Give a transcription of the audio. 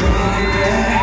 going